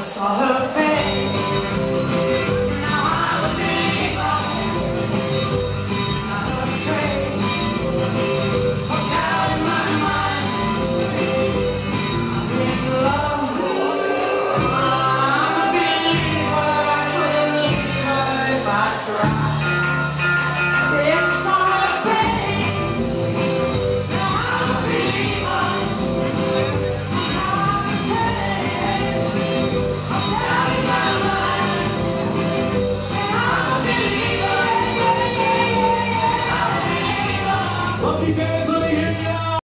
saw her face. Só que Deus